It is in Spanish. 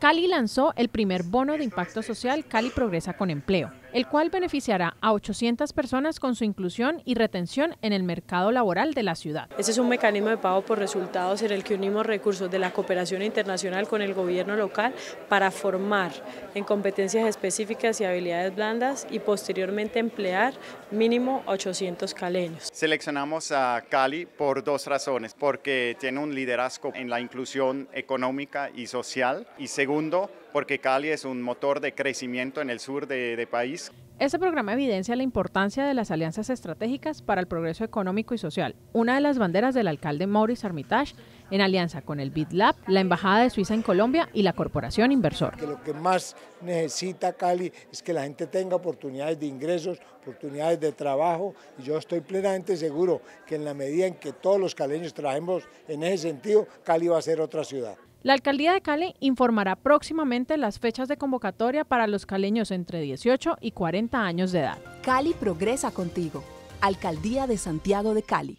Cali lanzó el primer bono de impacto social Cali Progresa con Empleo, el cual beneficiará a 800 personas con su inclusión y retención en el mercado laboral de la ciudad. Ese es un mecanismo de pago por resultados en el que unimos recursos de la cooperación internacional con el gobierno local para formar en competencias específicas y habilidades blandas y posteriormente emplear mínimo 800 caleños. Seleccionamos a Cali por dos razones, porque tiene un liderazgo en la inclusión económica y social y segundo, porque Cali es un motor de crecimiento en el sur del de país. Este programa evidencia la importancia de las alianzas estratégicas para el progreso económico y social, una de las banderas del alcalde Maurice Armitage, en alianza con el BitLab, la Embajada de Suiza en Colombia y la Corporación Inversor. Que lo que más necesita Cali es que la gente tenga oportunidades de ingresos, oportunidades de trabajo, y yo estoy plenamente seguro que en la medida en que todos los caleños trabajemos en ese sentido, Cali va a ser otra ciudad. La alcaldía de Cali informará próximamente las fechas de convocatoria para los caleños entre 18 y 40 años de edad. Cali progresa contigo. Alcaldía de Santiago de Cali.